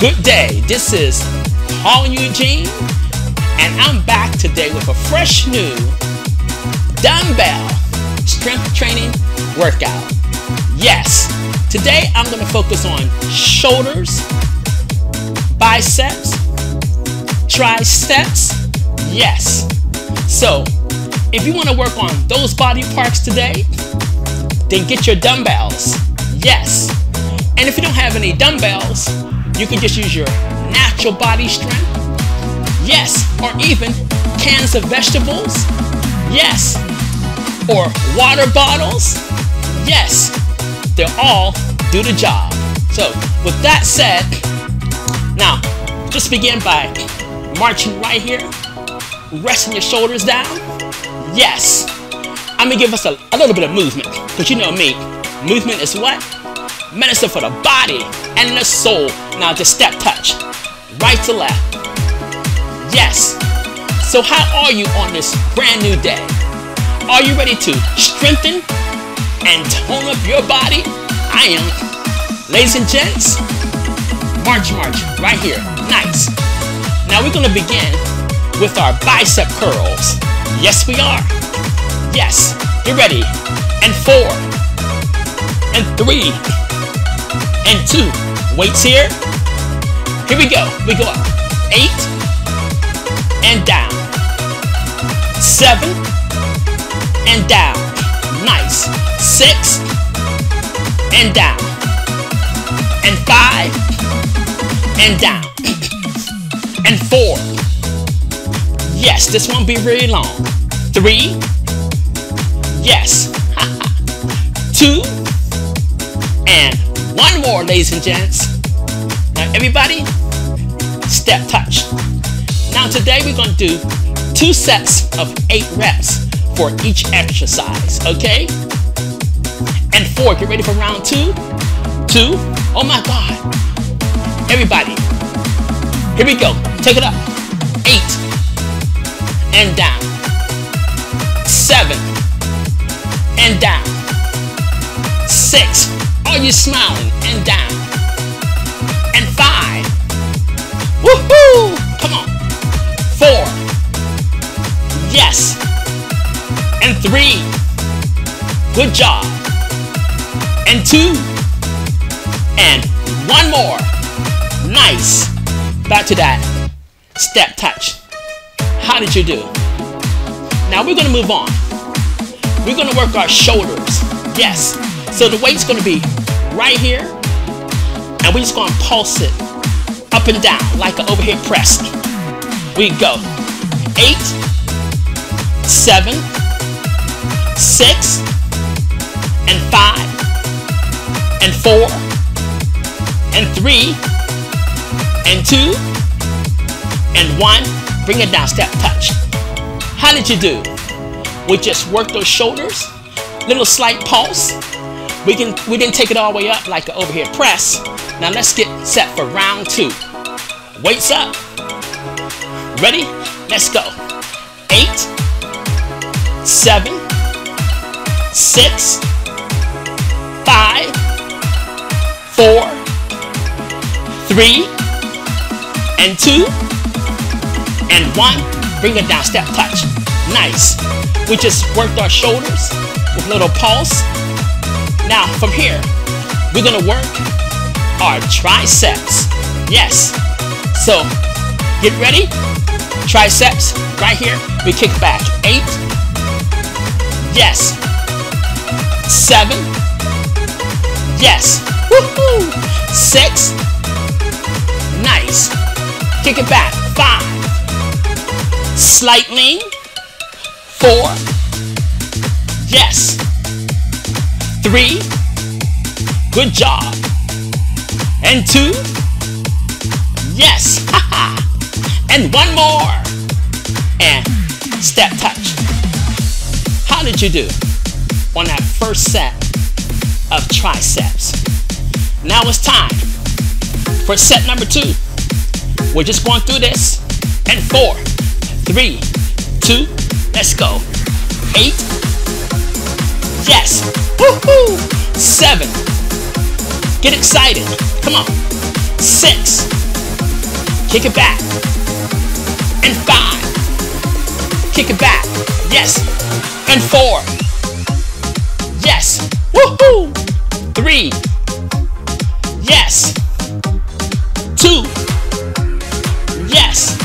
Good day. This is Paul Eugene, and I'm back today with a fresh new dumbbell strength training workout. Yes, today I'm going to focus on shoulders, biceps, triceps. Yes. So, if you want to work on those body parts today, then get your dumbbells. Yes. And if you don't have any dumbbells, you can just use your natural body strength. Yes. Or even cans of vegetables. Yes. Or water bottles. Yes. They'll all do the job. So, with that said, now just begin by marching right here, resting your shoulders down. Yes. I'm gonna give us a, a little bit of movement, because you know me, movement is what? Medicine for the body and the soul. Now just step touch, right to left. Yes. So how are you on this brand new day? Are you ready to strengthen and tone up your body? I am. Ladies and gents, march, march, right here. Nice. Now we're gonna begin with our bicep curls. Yes, we are. Yes, get ready. And four, and three, and two. Weights here. Here we go. We go up. Eight, and down. Seven, and down. Nice. Six, and down. And five, and down. and four. Yes, this won't be really long. Three. Yes. Two. And one more, ladies and gents. Now, everybody, step touch. Now, today we're going to do two sets of eight reps for each exercise, okay? And four, get ready for round two. Two. Oh my God. Everybody, here we go. Take it up. Eight. And down. Seven. And down. Six. Are you smiling? And down. And five. Woohoo! Come on. Four. Yes. And three. Good job. And two. And one more. Nice. Back to that step touch. How did you do? Now we're gonna move on. We're gonna work our shoulders. Yes. So the weight's gonna be right here. And we're just gonna pulse it up and down like an overhead press. We go. Eight, seven, six, and five, and four, and three, and two, and one. Bring it down, step touch. How did you do? We just worked those shoulders, little slight pulse. We can we didn't take it all the way up like an overhead press. Now let's get set for round two. Weights up. Ready? Let's go. Eight, seven, six, five, four, three, and two, and one. Bring it down, step touch. Nice. We just worked our shoulders with little pulse. Now from here, we're gonna work our triceps. Yes. So get ready. Triceps right here. We kick back. Eight. Yes. Seven. Yes. Woohoo. Six. Nice. Kick it back. Five. Slight lean. Four. Yes. Three. Good job. And two. Yes. and one more. And step touch. How did you do on that first set of triceps? Now it's time for set number two. We're just going through this. And four, three, two, let's go. Eight. Yes. Woohoo. Seven. Get excited. Come on. Six. Kick it back. And five. Kick it back. Yes. And four. Yes. Woohoo! Three. Yes. Two. Yes.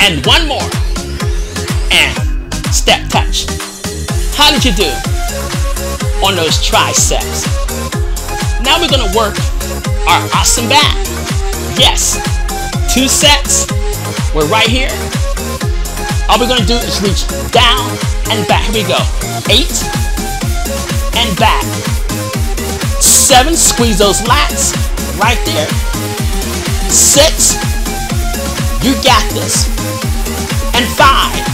And one more. And step touch. How did you do on those triceps? Now we're gonna work our awesome back. Yes. Two sets. We're right here. All we're gonna do is reach down and back. Here we go. Eight and back. Seven, squeeze those lats right there. Six, you got this. And five,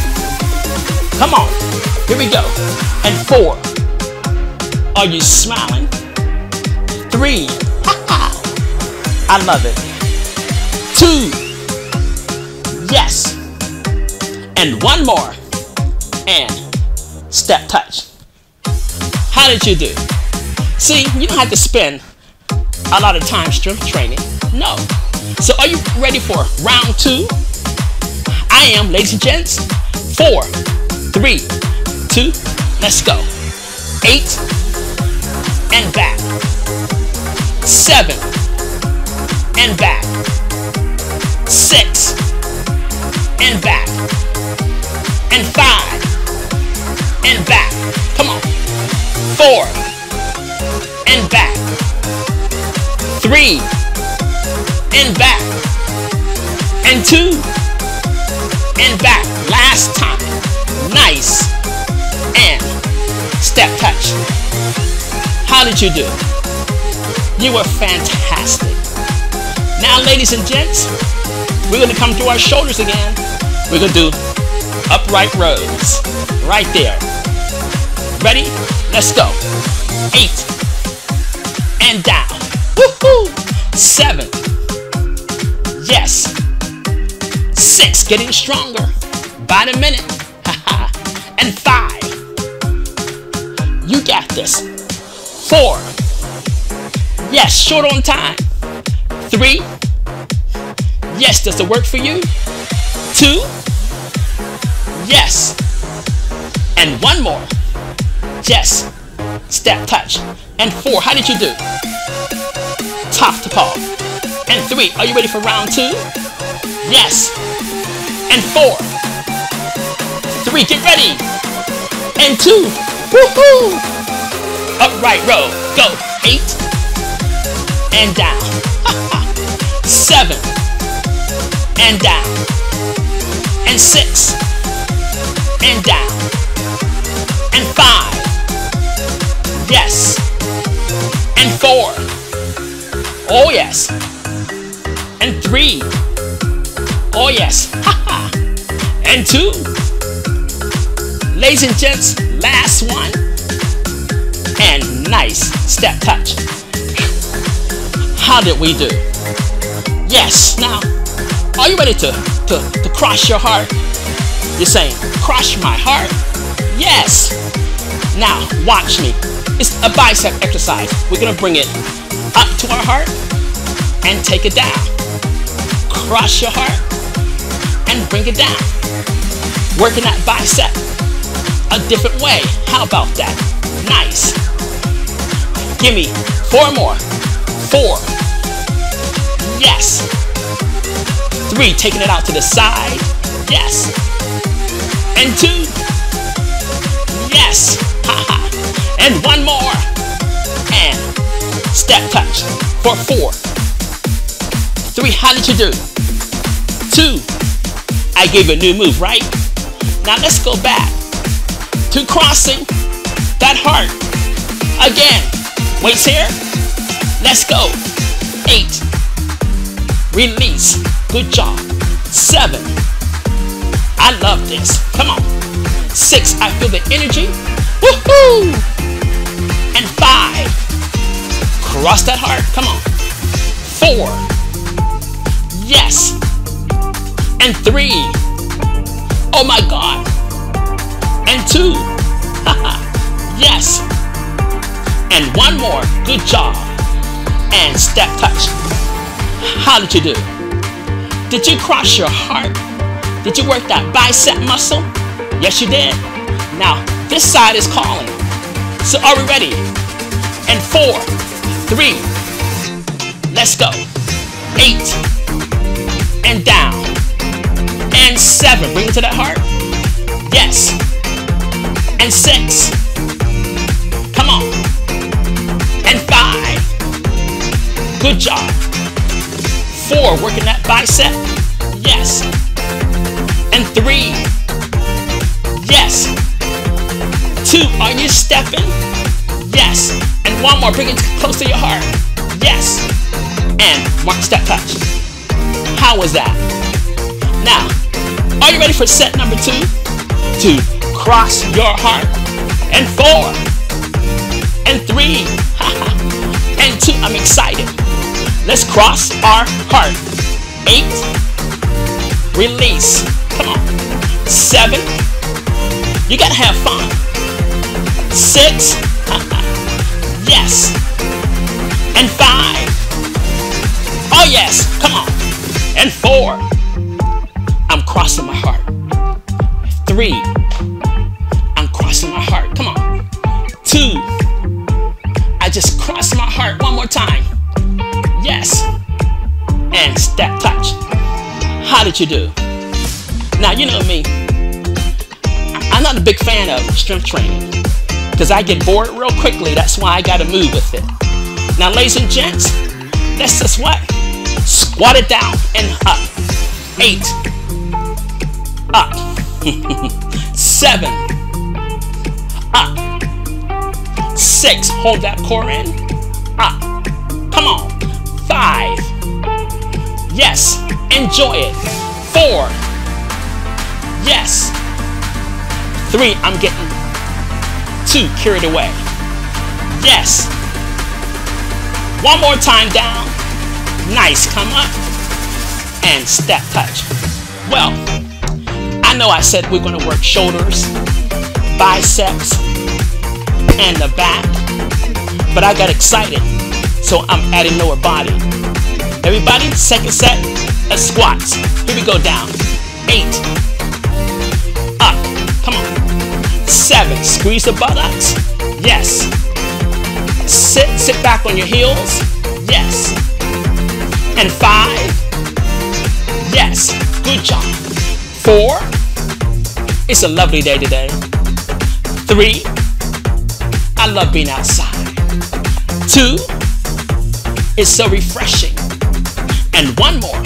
come on, here we go. And four, are you smiling? Three, I love it. Two, yes. And one more, and step touch. How did you do? See, you don't have to spend a lot of time strength training. No. So are you ready for round two? I am, ladies and gents. Four, three, two, let's go. Eight, and back. Seven, and back. Six, and back. And five, and back. Come on. Four, and back. Three, and back. And two, and back. Last time. Nice. And step touch. How did you do? You were fantastic. Now, ladies and gents, we're going to come to our shoulders again. We're going to do upright rows. Right there. Ready? Let's go. Eight. And down. Woohoo! Seven. Yes. Six. Getting stronger. By the minute. and five. You got this. Four. Yes, short on time. Three. Yes, does it work for you? Two. Yes. And one more. Yes. Step touch. And four. How did you do? Top to paw. And three. Are you ready for round two? Yes. And four. Three. Get ready. And two. Woohoo! Upright row. Go. Eight. And down. Seven. And down. And six. And down. And five. Yes. And four. Oh, yes. And three. Oh, yes. and two. Ladies and gents, last one. And nice step touch. How did we do? Yes. Now, are you ready to, to, to cross your heart? You're saying, crush my heart? Yes. Now, watch me. It's a bicep exercise. We're gonna bring it up to our heart and take it down. Cross your heart and bring it down. Working that bicep a different way. How about that? Nice. Give me four more. Four. Yes. Three, taking it out to the side. Yes. And two. Yes. Haha. and one more. And step touch for four. Three, how did you do? Two. I gave a new move, right? Now let's go back to crossing that heart. Again. Weights here. Let's go. Eight. Release. Good job. Seven. I love this. Come on. Six. I feel the energy. Woohoo! And five. Cross that heart. Come on. Four. Yes. And three. Oh my God. And two. yes. And one more. Good job. And step touch. How did you do? Did you cross your heart? Did you work that bicep muscle? Yes, you did. Now, this side is calling. So are we ready? And four, three, let's go. Eight, and down. And seven, bring it to that heart. Yes. And six. Good job. Four, working that bicep. Yes. And three. Yes. Two, are you stepping? Yes. And one more, bring it close to your heart. Yes. And mark step touch. How was that? Now, are you ready for set number two? To cross your heart. And four. And three. and two. I'm excited. Let's cross our heart. Eight. Release. Come on. Seven. You gotta have fun. Six. Uh-uh. yes. And five. Oh yes. Come on. And four. I'm crossing my heart. Three. I'm crossing my heart. Come on. Two. I just crossed my heart one more time. Yes. And step touch. How did you do? Now, you know me. I'm not a big fan of strength training because I get bored real quickly. That's why I got to move with it. Now, ladies and gents, let's just what? Squat it down and up. Eight. Up. Seven. Up. Six. Hold that core in. Up. Come on. Five. Yes. Enjoy it. Four. Yes. Three. I'm getting two carried away. Yes. One more time down. Nice. Come up. And step touch. Well, I know I said we're going to work shoulders, biceps, and the back, but I got excited, so I'm adding lower body. Everybody, second set of squats. Here we go down. Eight. Up. Come on. Seven. Squeeze the buttocks. Yes. Sit, sit back on your heels. Yes. And five. Yes. Good job. Four. It's a lovely day today. Three. I love being outside. Two. It's so refreshing. And one more.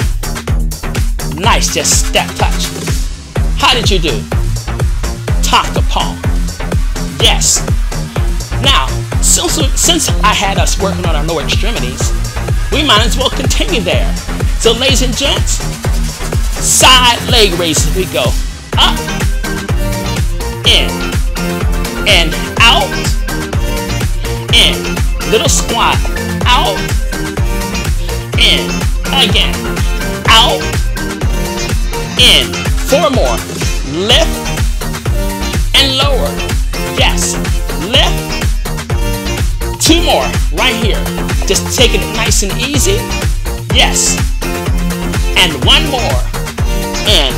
Nice, just step touch. How did you do? Top to palm. Yes. Now, since, since I had us working on our lower extremities, we might as well continue there. So ladies and gents, side leg raises we go. Up, in, and out, in. Little squat, out, in, again, out, in. Four more. Lift and lower. Yes. Lift. Two more right here. Just taking it nice and easy. Yes. And one more. And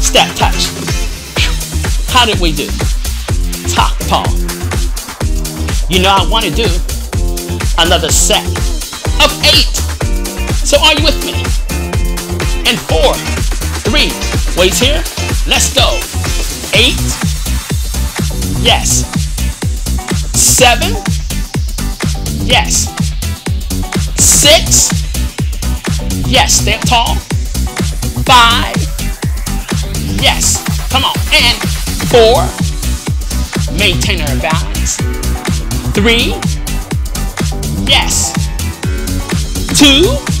step touch. How did we do? Top paw. You know I want to do another set of eight. So are you with me? And four, three, weights here. Let's go. Eight. Yes. Seven. Yes. Six. Yes, stay up tall. Five. Yes. Come on. And four. Maintain our balance. Three. Yes. Two.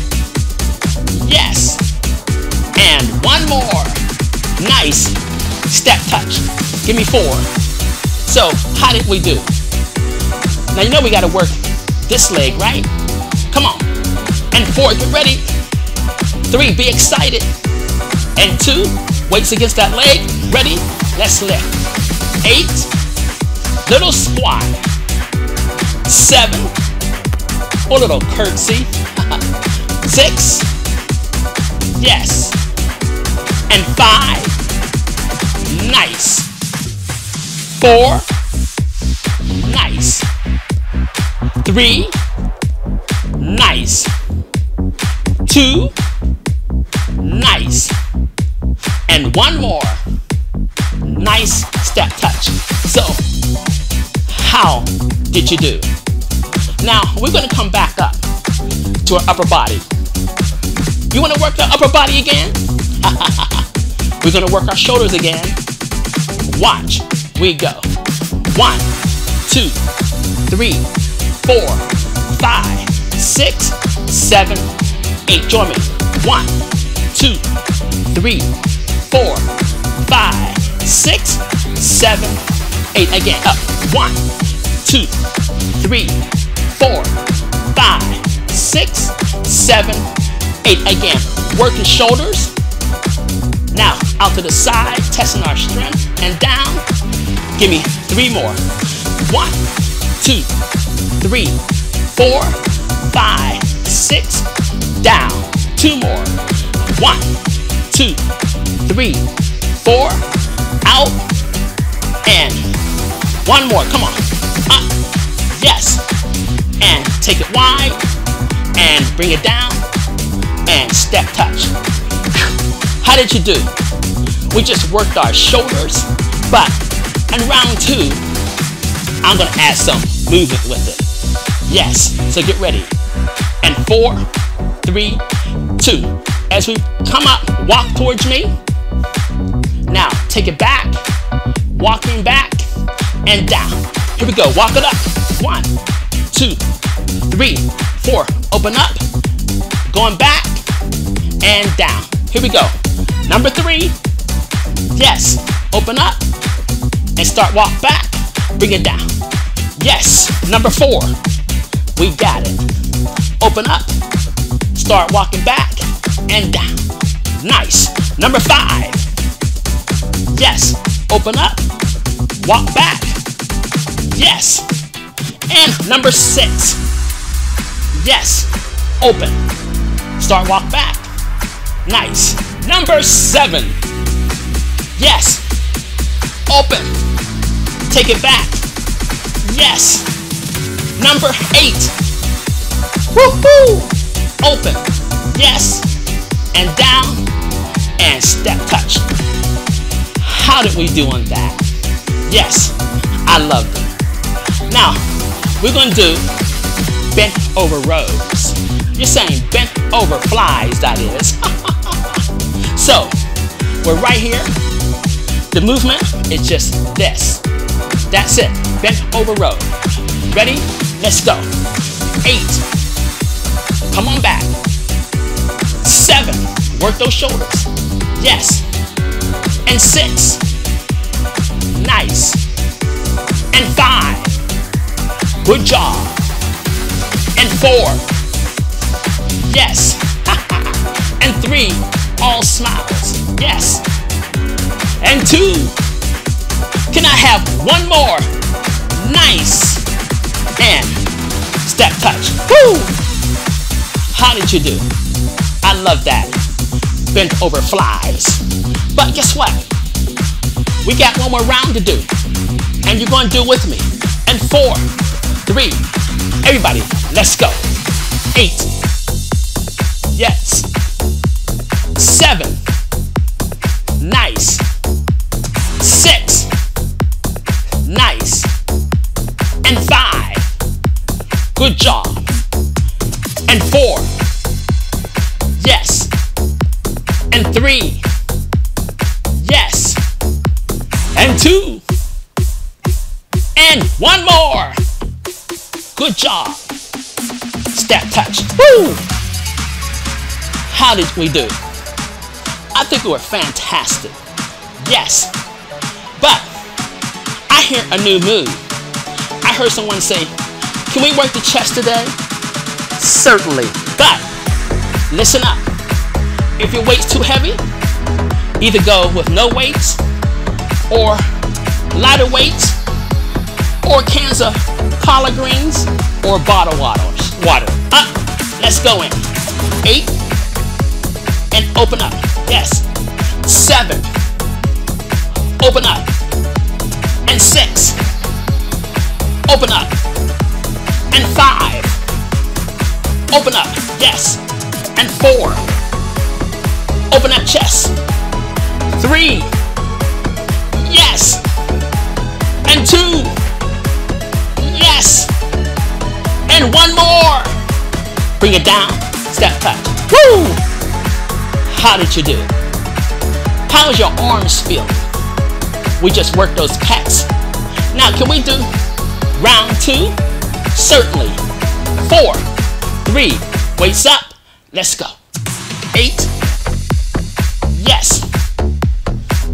Nice. Step touch. Give me four. So, how did we do? Now, you know we got to work this leg, right? Come on. And four, get ready. Three, be excited. And two, weights against that leg. Ready? Let's lift. Eight, little squat. Seven, a little curtsy. Six, Yes. And five. Nice. Four. Nice. Three. Nice. Two. Nice. And one more. Nice step touch. So, how did you do? Now, we're going to come back up to our upper body. You want to work the upper body again? we're to work our shoulders again. Watch. We go. One, two, three, four, five, six, seven, eight. Join me. One, two, three, four, five, six, seven, eight. Again. Up. One, two, three, four, five, six, seven, eight. Again, working shoulders. Now, out to the side, testing our strength, and down. Give me three more. One, two, three, four, five, six, down. Two more. One, two, three, four, out, and one more. Come on. Up. Yes. And take it wide and bring it down and step touch. How did you do? We just worked our shoulders, but in round two, I'm gonna add some movement with it. Yes, so get ready. And four, three, two. As we come up, walk towards me. Now, take it back, walking back, and down. Here we go, walk it up. One, two, three, four. Open up, going back, and down. Here we go. Number three, yes, open up, and start walk back, bring it down. Yes, number four, we got it. Open up, start walking back, and down. Nice. Number five, yes, open up, walk back, yes. And number six, yes, open, start walk back, nice. Number seven, yes, open, take it back, yes. Number eight, woohoo, open, yes, and down, and step touch. How did we do on that? Yes, I loved it. Now, we're going to do bent over rows. You're saying bent over flies, that is. so, we're right here. The movement is just this. That's it. Bent over row. Ready? Let's go. Eight. Come on back. Seven. Work those shoulders. Yes. And six. Nice. And five. Good job. And four. Yes. and three. All smiles. Yes. And two. Can I have one more? Nice. And step touch. Woo! How did you do? I love that. Bent over flies. But guess what? We got one more round to do. And you're to do it with me. And four, three, everybody, let's go. Eight. Yes. Seven. Nice. Six. Nice. And five. Good job. And four. Yes. And three. Yes. And two. And one more. Good job. Step touch. Woo! How did we do? I think we were fantastic. Yes. But I hear a new move. I heard someone say, can we work the chest today? Certainly. But listen up. If your weight's too heavy, either go with no weights or lighter weights or cans of collard greens or bottled water. Water. Up. Let's go in. Eight and open up, yes. Seven, open up. And six, open up. And five, open up, yes. And four, open up chest. Three, yes. And two, yes. And one more. Bring it down, step touch. Woo! How did you do? How's your arms feel? We just worked those pecs. Now, can we do round two? Certainly. Four, three, weights up. Let's go. Eight. Yes.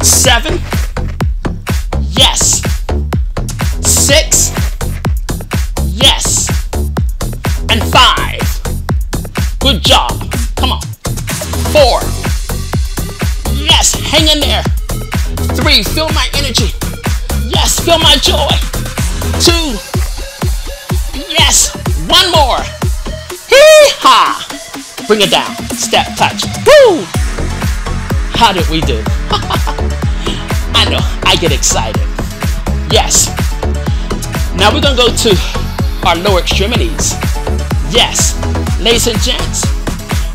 Seven. Yes. Six. Yes. And five. Good job. Come on. Four. Hang in there. Three, feel my energy. Yes, feel my joy. Two. Yes, one more. Hee-ha. Bring it down. Step, touch. Woo! How did we do? I know, I get excited. Yes. Now we're gonna go to our lower extremities. Yes, ladies and gents,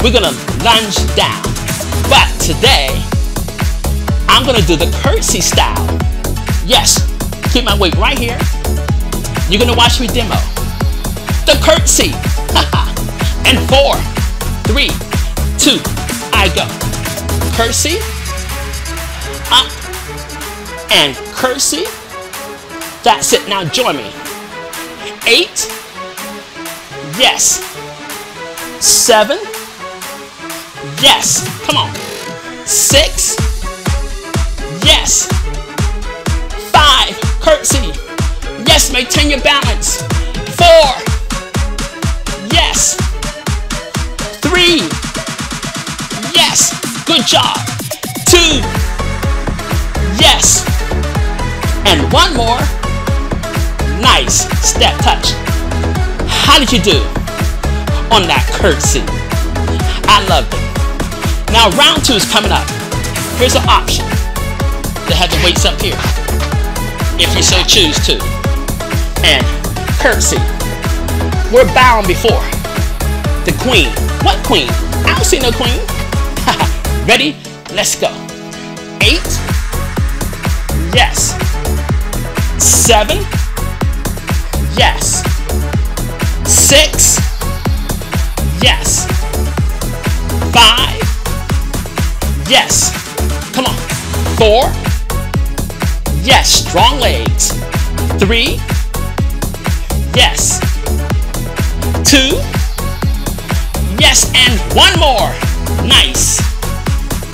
we're gonna lunge down. But today, I'm gonna do the curtsy style. Yes, keep my weight right here. You're gonna watch me demo. The curtsy. and four, three, two, I go. Curtsy, up, and curtsy. That's it, now join me. Eight, yes. Seven, yes. Come on. Six, yes. Five, curtsy. Yes, maintain your balance. Four, yes. Three, yes. Good job. Two, yes. And one more. Nice. Step touch. How did you do on that curtsy? I loved it. Now round two is coming up. Here's an option to have the weights up here, if you so choose to. And curtsy. We're bowing before the queen. What queen? I don't see no queen. Ready? Let's go. Eight. Yes. Seven. Yes. Six. Yes. Five. Yes. Come on. Four. Yes. Strong legs. Three. Yes. Two. Yes. And one more. Nice.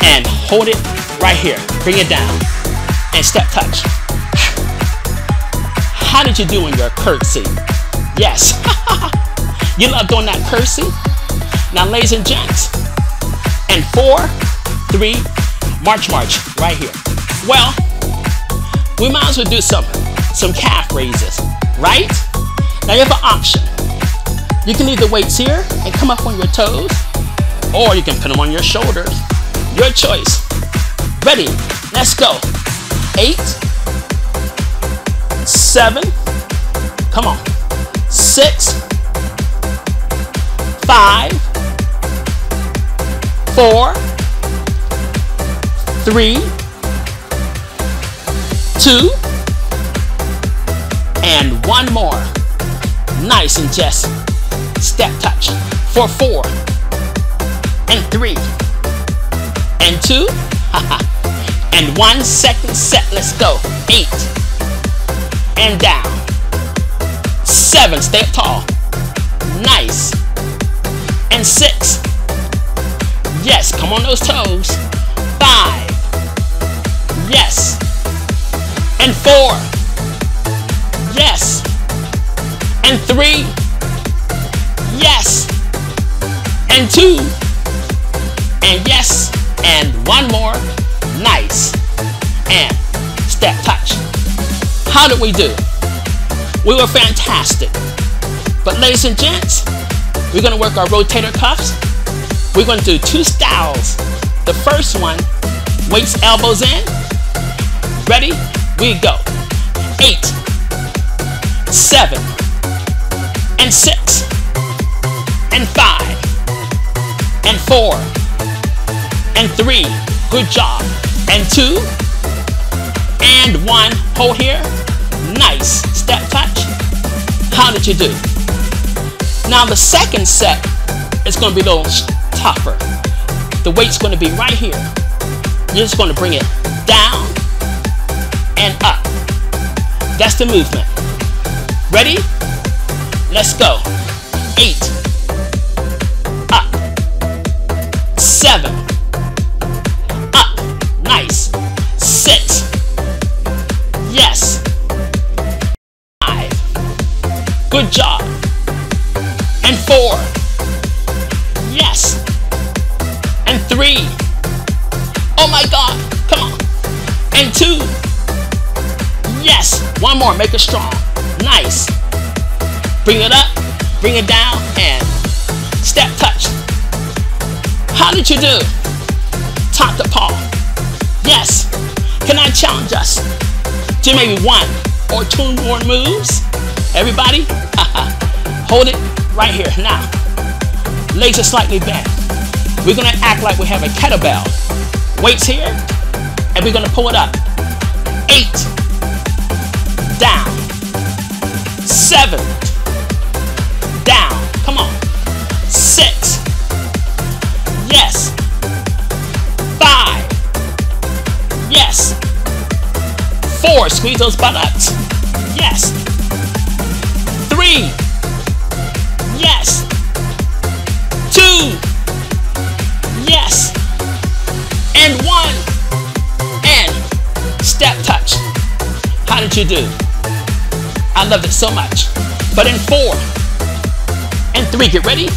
And hold it right here. Bring it down. And step touch. How did you do in your curtsy? Yes. you love doing that curtsy? Now, ladies and gents, and four, three, march, march, right here. Well, we might as well do some, some calf raises, right? Now you have an option. You can leave the weights here and come up on your toes, or you can put them on your shoulders. Your choice. Ready? Let's go. Eight, seven, come on, six, five, four, three, two, and one more. Nice and just step touch for four, and three, and two, and one second set. Let's go. Eight, and down. Seven, stay tall. Nice. And six. Yes, come on those toes. Five. Yes. And four. Yes. And three. Yes. And two. And yes. And one more. Nice. And step touch. How did we do? We were fantastic. But ladies and gents, we're gonna work our rotator cuffs. We're gonna do two styles The first one, weights elbows in. Ready? We go. Eight, seven, and six, and five, and four, and three. Good job. And two, and one. Hold here. Nice. Step touch. How did you do? Now the second set is going to be a little tougher. The weight's going to be right here. You're just going to bring it down and up. That's the movement. Ready? Let's go. Eight. Up. Seven. Up. Nice. Six. Yes. Five. Good job. And four. Yes. And three. Oh my God. Come on. And two. One more. Make it strong. Nice. Bring it up. Bring it down. And step touch. How did you do? Top to paw. Yes. Can I challenge us to maybe one or two more moves? Everybody? Hold it right here. Now, legs are slightly bent. We're gonna act like we have a kettlebell. Weights here, and we're gonna pull it up. Eight, down, seven, down, come on, six, yes, five, yes, four, squeeze those buttocks, yes, three, yes, two, yes, and one, and step touch. How did you do? I loved it so much. But in four and three, get ready.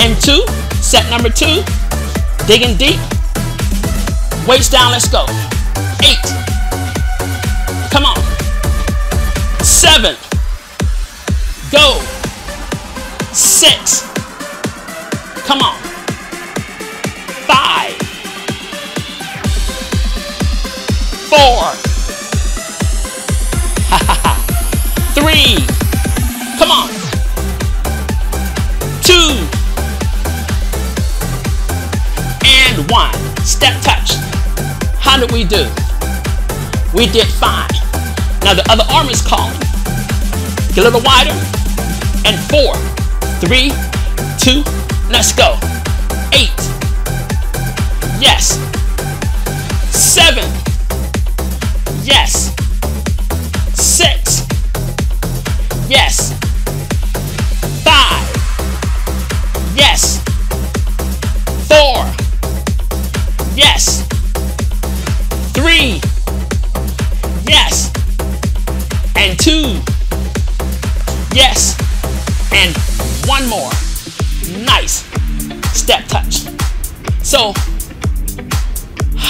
And two, set number two, digging deep. Weights down, let's go. Eight. Come on. Seven. Go. Six. Come on. How did we do? We did fine. Now the other arm is calling. Get a little wider. And four, three, two, let's go. Eight. Yes. Seven. Yes.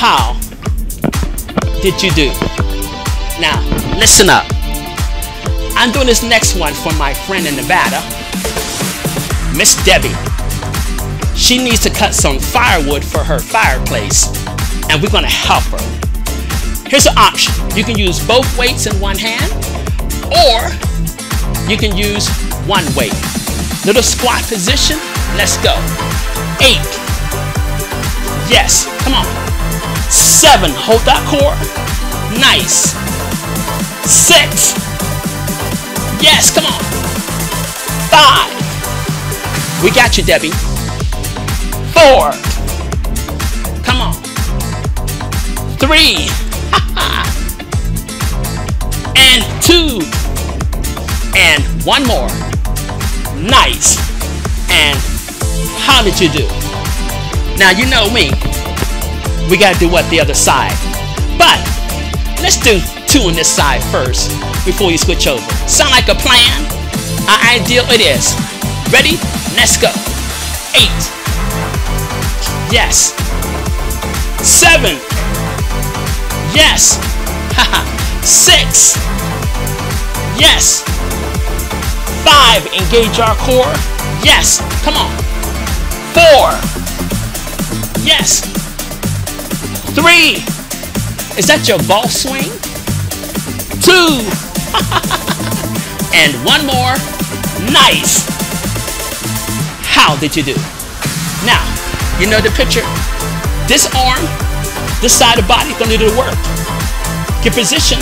How did you do? Now, listen up. I'm doing this next one for my friend in Nevada, Miss Debbie. She needs to cut some firewood for her fireplace, and we're gonna help her. Here's an option. You can use both weights in one hand, or you can use one weight. Little squat position. Let's go. Eight. Yes. Come on. Seven. Hold that core. Nice. Six. Yes. Come on. Five. We got you, Debbie. Four. Come on. Three. and two. And one more. Nice. And how did you do? Now you know me. We gotta do what the other side. But let's do two on this side first before you switch over. Sound like a plan? Our ideal it is. Ready? Let's go. Eight. Yes. Seven. Yes. Six. Yes. Five. Engage our core. Yes. Come on. Four. Yes. Three. Is that your ball swing? Two. and one more. Nice. How did you do? Now, you know the picture. This arm, this side of body gonna do the work. Get position,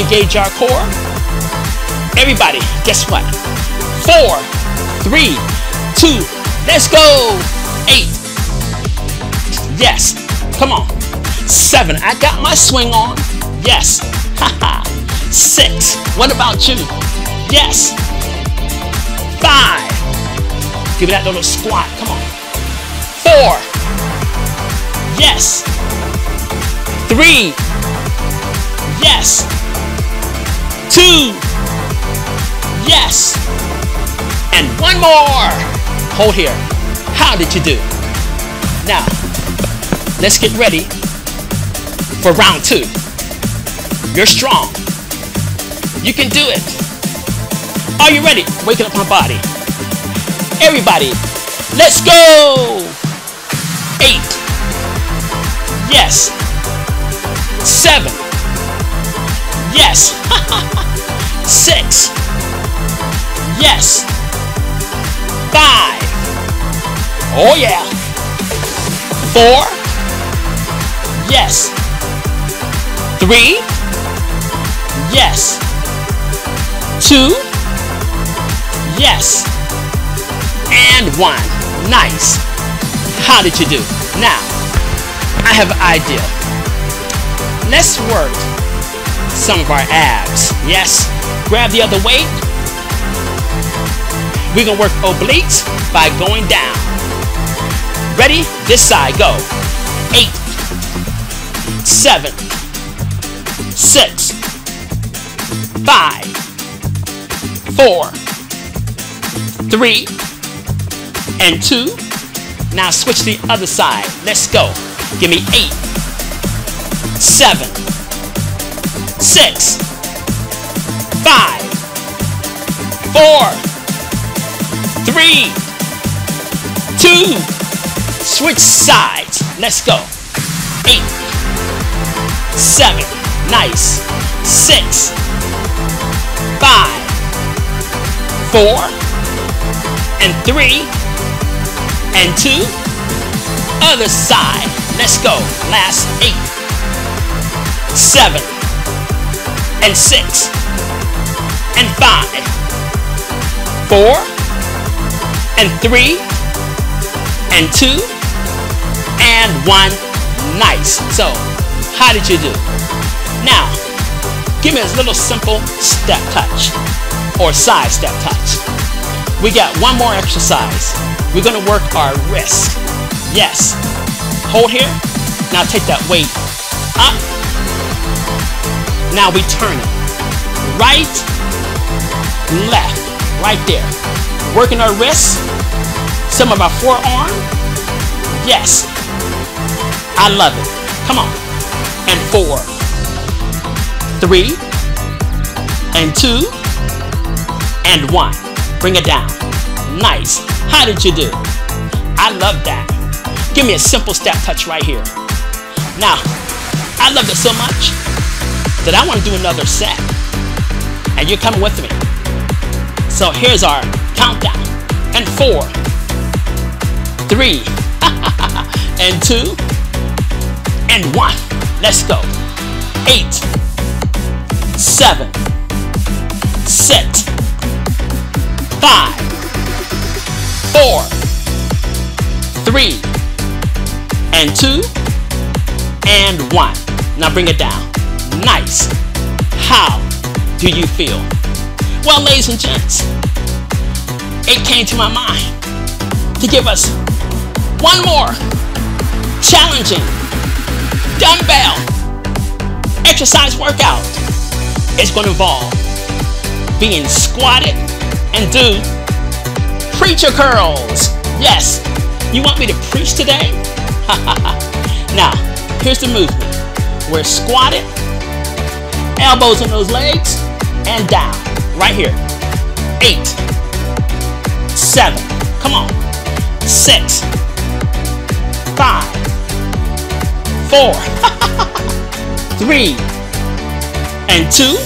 engage our core. Everybody, guess what? Four, three, two, let's go. Eight. Yes, come on. Seven, I got my swing on. Yes. Six, what about you? Yes. Five. Give me that little squat, come on. Four. Yes. Three. Yes. Two. Yes. And one more. Hold here. How did you do? Now, let's get ready for round two. You're strong. You can do it. Are you ready? Waking up my body. Everybody, let's go. Eight. Yes. Seven. Yes. Six. Yes. Five. Oh yeah. Four. Yes. Three. Yes. Two. Yes. And one. Nice. How did you do? Now, I have an idea. Let's work some of our abs. Yes. Grab the other weight. We're going to work obliques by going down. Ready? This side, go. Eight, seven, six, five, four, three, and two. Now switch the other side. Let's go. Give me eight, seven, six, five, four, three, two. Switch sides. Let's go. Eight, seven, nice. Six, five, four, and three, and two. Other side. Let's go. Last eight, seven, and six, and five, four, and three, and two, and one. Nice. So, how did you do? Now, give me a little simple step touch or side step touch. We got one more exercise. We're gonna work our wrist. Yes. Hold here. Now take that weight up. Now we turn it. Right, left, right there. Working our wrists, some of our forearm. Yes. I love it. Come on. And four, three, and two, and one. Bring it down. Nice. How did you do? I love that. Give me a simple step touch right here. Now, I love it so much that I want to do another set. And you're coming with me. So here's our countdown. And four, three, and two, and one. Let's go. Eight, seven, six, five, four, three, and two, and one. Now bring it down. Nice. How do you feel? Well, ladies and gents, it came to my mind to give us one more challenging dumbbell exercise workout. It's going to involve being squatted and do preacher curls. Yes, you want me to preach today? now, here's the movement. We're squatted, elbows on those legs, and down. Right here. Eight, seven, come on, six, five, four, three, and two,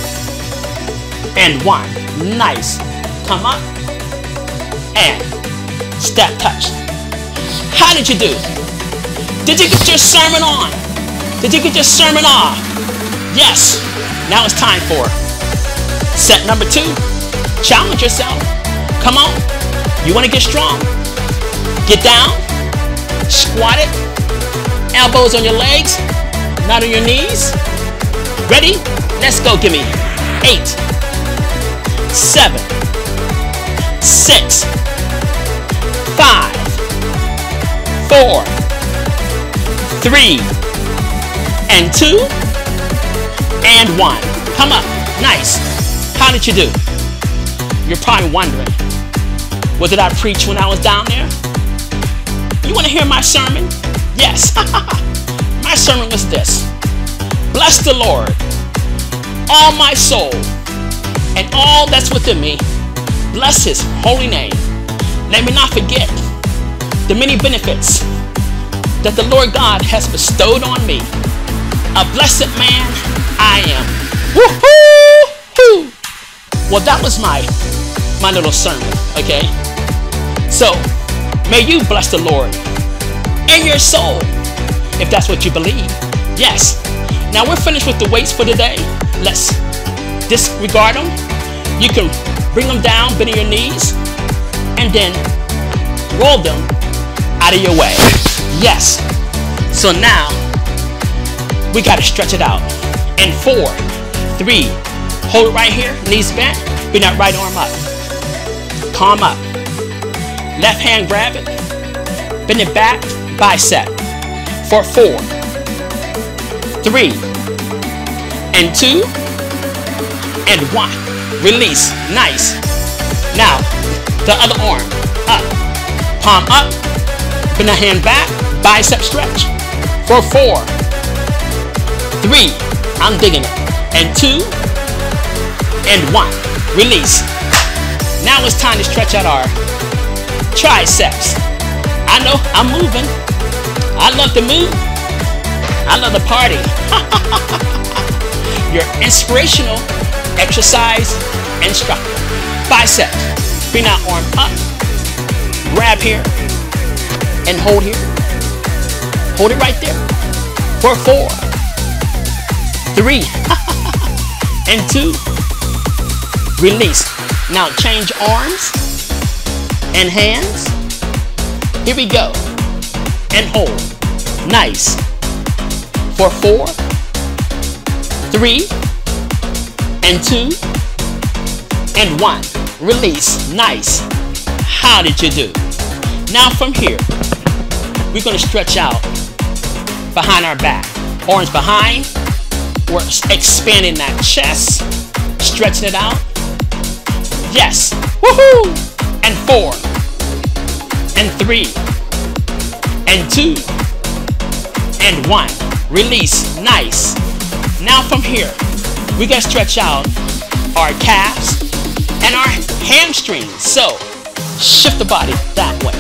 and one. Nice. Come up, and step touch. How did you do? Did you get your sermon on? Did you get your sermon off? Yes. Now it's time for set number two. Challenge yourself. Come on. You want to get strong? Get down. Squat it. Elbows on your legs, not on your knees. Ready? Let's go. Give me eight, seven, six, five, four, three, and two, and one. Come up. Nice. How did you do? You're probably wondering, what did I preach when I was down there? You want to hear my sermon? Yes. my sermon was this. Bless the Lord, all my soul, and all that's within me. Bless his holy name. Let me not forget the many benefits that the Lord God has bestowed on me. A blessed man I am. Well, that was my my little sermon, okay? So, may you bless the Lord in your soul, if that's what you believe. Yes. Now we're finished with the weights for today. Let's disregard them. You can bring them down, bend your knees, and then roll them out of your way. Yes. So now we got to stretch it out. And four, three, hold it right here, knees bent, bring that right arm up. Palm up. Left hand grab it, bend it back, bicep. For four, three, and two, and one. Release. Nice. Now, the other arm. Up. Palm up. Bend the hand back. Bicep stretch. For four, three, I'm digging it, and two, and one. Release. Now it's time to stretch out our triceps. I know I'm moving. I love to move. I love to party. Your inspirational exercise instructor. Biceps. Bring that arm up. Grab here. And hold here. Hold it right there. For four. Three. and two. Release. Now change arms and hands. Here we go. And hold. Nice. For four, three, and two, and one. Release. Nice. How did you do? Now from here, we're going to stretch out behind our back. Arms behind. We're expanding that chest, stretching it out. Yes. Woohoo! And four, and three, and two, and one. Release. Nice. Now from here, we gotta stretch out our calves and our hamstrings. So, shift the body that way.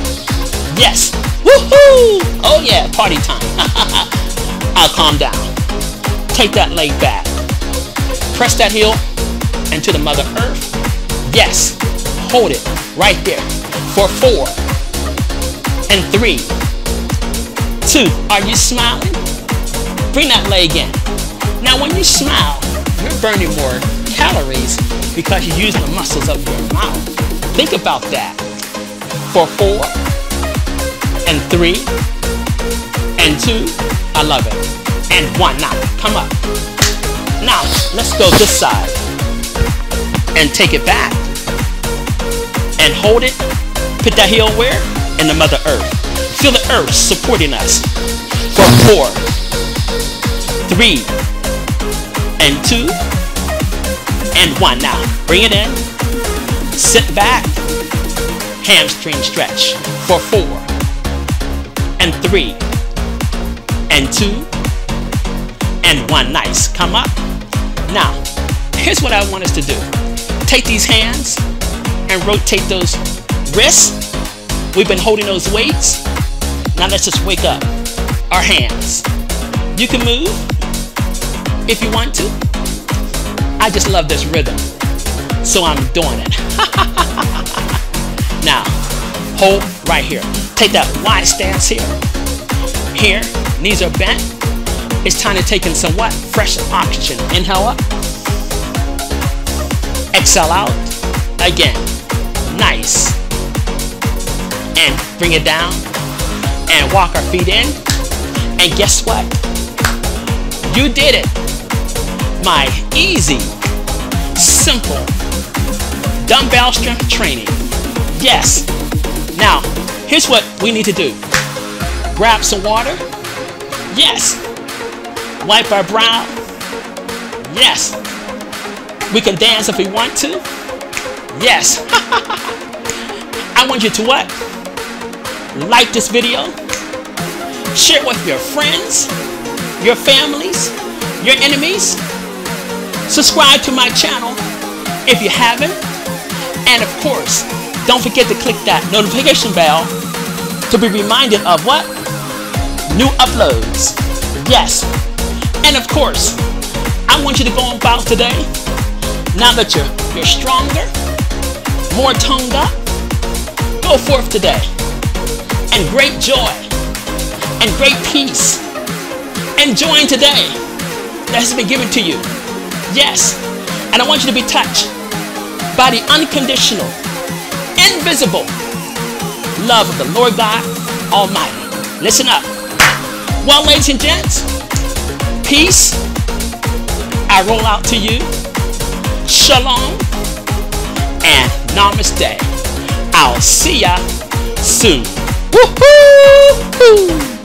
Yes. Woohoo! Oh yeah, party time. I'll calm down. Take that leg back. Press that heel into the Mother Earth. Yes. Hold it right there for four and three, two. Are you smiling? Bring that leg in. Now, when you smile, you're burning more calories because you're using the muscles of your mouth. Think about that. For four and three and two. I love it. And one. Now, come up. Now, let's go this side and take it back and hold it. Put that heel where? In the Mother Earth. Feel the earth supporting us. For four, three, and two, and one. Now, bring it in. Sit back. Hamstring stretch. For four, and three, and two, and one. Nice. Come up. Now, here's what I want us to do. Take these hands and rotate those wrists. We've been holding those weights. Now let's just wake up our hands. You can move if you want to. I just love this rhythm, so I'm doing it. now, hold right here. Take that wide stance here. Here, knees are bent. It's time to take in some what? Fresh oxygen. Inhale up. Exhale out. Again. Nice. And bring it down. And walk our feet in. And guess what? You did it. My easy, simple dumbbell strength training. Yes. Now, here's what we need to do. Grab some water. Yes. Wipe our brow. Yes. We can dance if we want to. Yes. I want you to what? Like this video. Share with your friends, your families, your enemies. Subscribe to my channel if you haven't. And of course, don't forget to click that notification bell to be reminded of what? New uploads. Yes. And of course, I want you to go about today, now that you're, you're stronger, more toned up, go forth today. And great joy and great peace and enjoying today that has been given to you. Yes. And I want you to be touched by the unconditional, invisible love of the Lord God Almighty. Listen up. Well, ladies and gents, peace. I roll out to you. Shalom and namaste. I'll see ya soon. Woohoo!